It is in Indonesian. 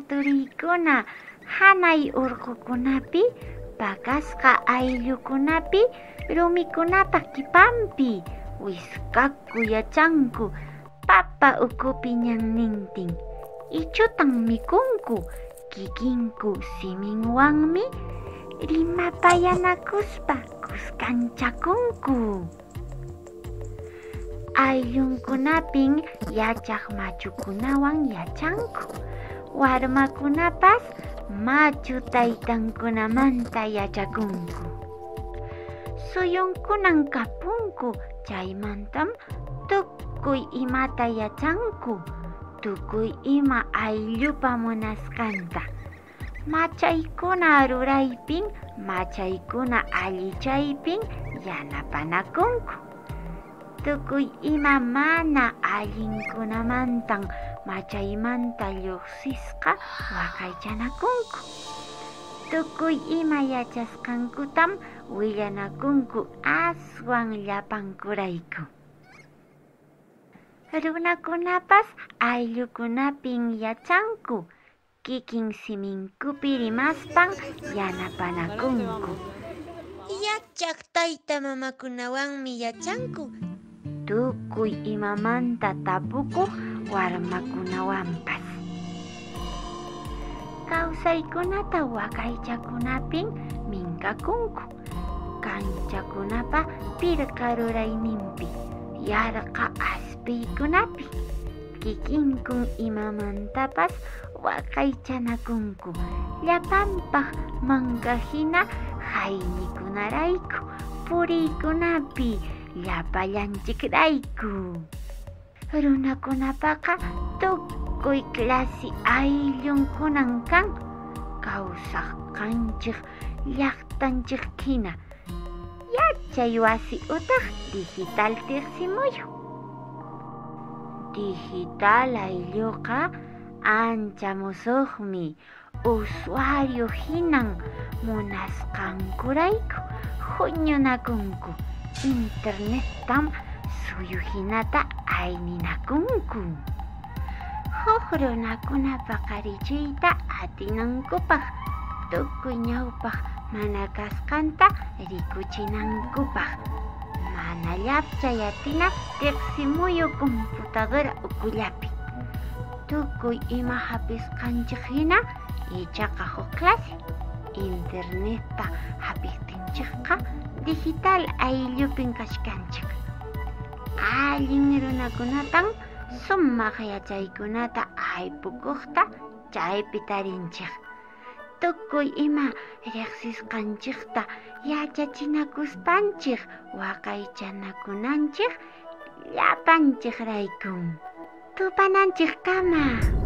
churiykuna hanay urqukunapi pakasqa ayllukunapi rumikunapa kipanpi wiskaku yachanku papa ukupi ñannintin ichutan mikunku kikinku siminwanmi rimapayanakuspa kuskanchakunku ayllunkunapin yachaq machukunawan yachanku warmakunapas machu taytankunamanta yachakunku suyunkunan kapunku chaymantam tukuy imata yachanku tukuy ima ayllupa munasqanta machaykuna ruraypin machaykuna allichaypin yanapanakunku tukuy ima mana allinkunamantan machaymanta lluqsisqa waqaychanakunku tukuy ima yachasqankutam willanakunku aswan llapankurayku. Runakunapas ayllukunapin yachanku. Kikin siminkupi rimaspan yanapanakunku Yachaq tayta mamakunawanmi yachanku tukuy imamanta tapukuq warmakunawanpas kawsaykunata waqaychakunapin minkakunku kanchakunapa pirqa rurayninpi yarqa aspiykunapi kikinkun imamantapas waqaychanakunku llapanpaq mankahina hayñikunarayku puriykunapi llapallanchikrayku runakunapaqa tukuy klasi ayllunkunan kan kawsaq kanchik llaqtanchik hina. Yachay wasi utaq digital tiqsimuyuq digital aylluqa ancha musuqmi. Usuario hinan munasqankurayku huñunakunku internettam suyuhinata ayninakunku huk runakuna paqarichiyta atinankupaq tukuy ñawpaq mana kasqanta rikuchinankupaq mana llapchay atina tiqsimuyu computadora ukullapi. Tukuy ima hapisqanchik hina ichaqa huk clase internetpa hapistinchikqa digital ayllupin kashkanchik allin runakunatan sumaq yachaykunata aypukuqta chaypi tarinchik tukuy ima riqsisqanchikta yachachinakuspanchik waqaychanakunanchik llapanchik raykun. Tupananchik kama